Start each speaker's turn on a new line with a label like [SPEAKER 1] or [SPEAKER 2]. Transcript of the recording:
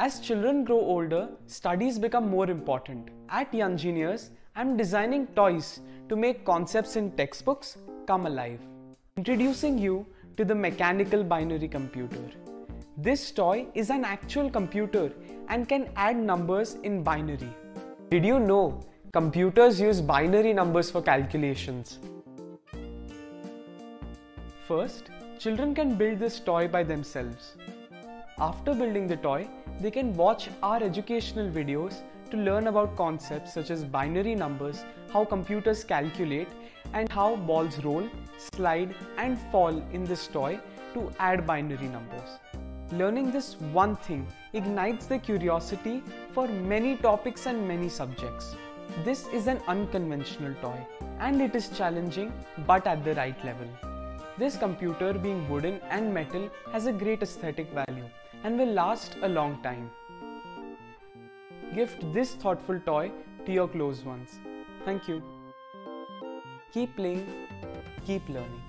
[SPEAKER 1] As children grow older, studies become more important. At Youngineers, I'm designing toys to make concepts in textbooks come alive. Introducing you to the mechanical binary computer. This toy is an actual computer and can add numbers in binary. Did you know computers use binary numbers for calculations? First, children can build this toy by themselves. After building the toy, they can watch our educational videos to learn about concepts such as binary numbers, how computers calculate, and how balls roll, slide, and fall in this toy to add binary numbers. Learning this one thing ignites their curiosity for many topics and many subjects. This is an unconventional toy and it is challenging but at the right level. This computer being wooden and metal has a great aesthetic value and will last a long time. Gift this thoughtful toy to your close ones. Thank you. Keep playing, keep learning.